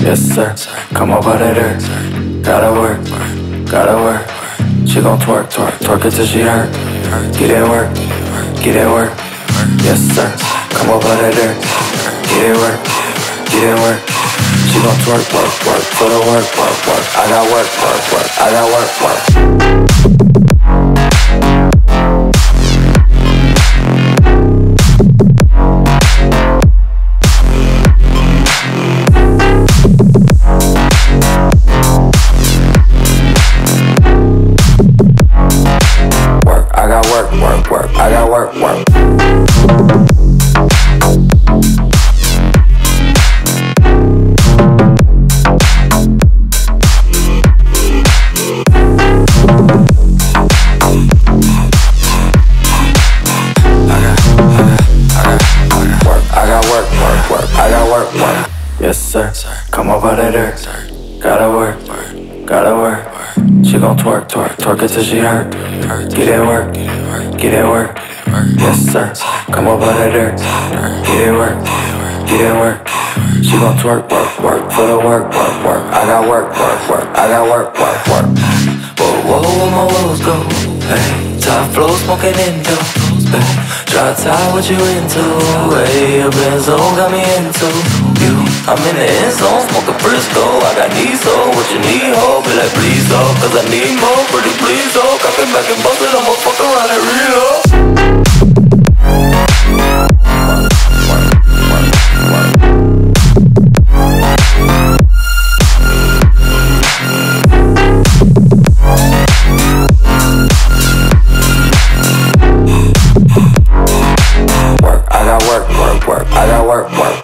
Yes, sir. Come of there. Gotta work, gotta work. She gon' twerk, twerk, twerk it till she hurt. Get it work, get it work. Yes, sir. Come of there. Get it work, get it work. She gon' twerk, work, work, for the work, work, work. I got work, work, work. I got work. Work, Yes, sir. Come of there. Gotta work, gotta work. She gon' twerk, twerk, twerk it she hurt. Get it work, get it work. Yes, sir. Come of there. Get it work, get it work. She gon' twerk, work, work for the work, work, work. I got work, work, work. I got work, work, work. Whoa, whoa, where my woes go? Hey, top flow smoking Indo. Hey, to tie what you into. Hey, a zone got me into you. I'm in the end zone, smoking Frisco. I got needs, so what you need, ho? Be like, please, oh, cause I need more. Pretty please, oh, cock it back and bust it. I'ma fuck work. Work.